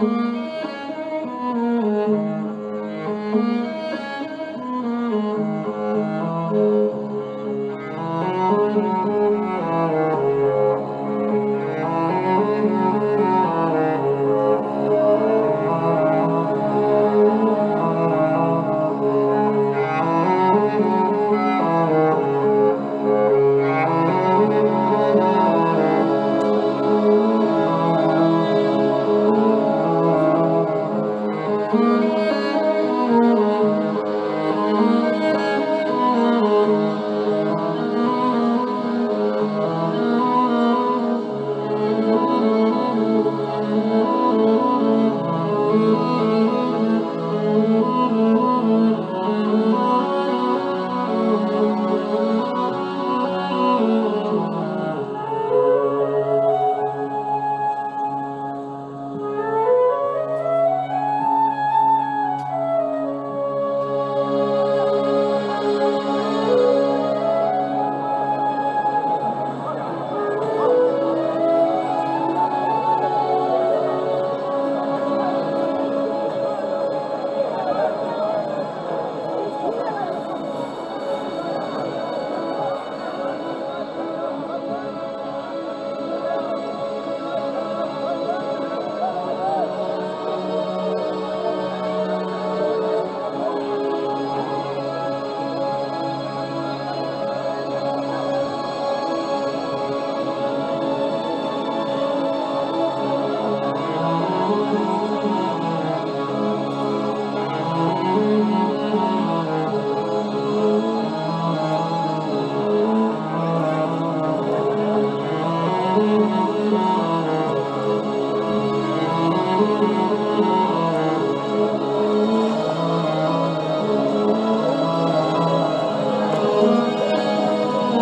Música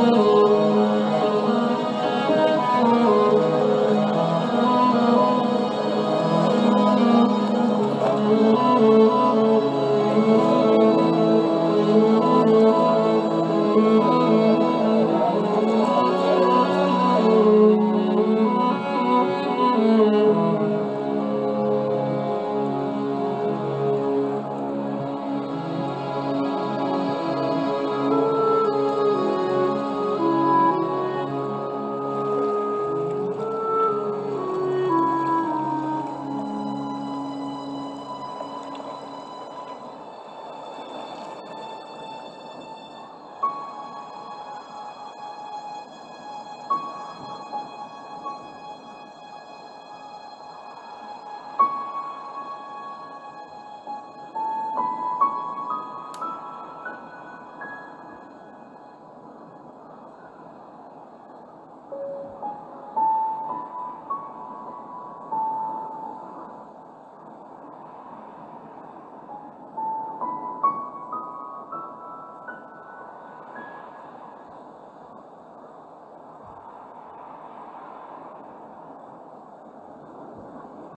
Oh.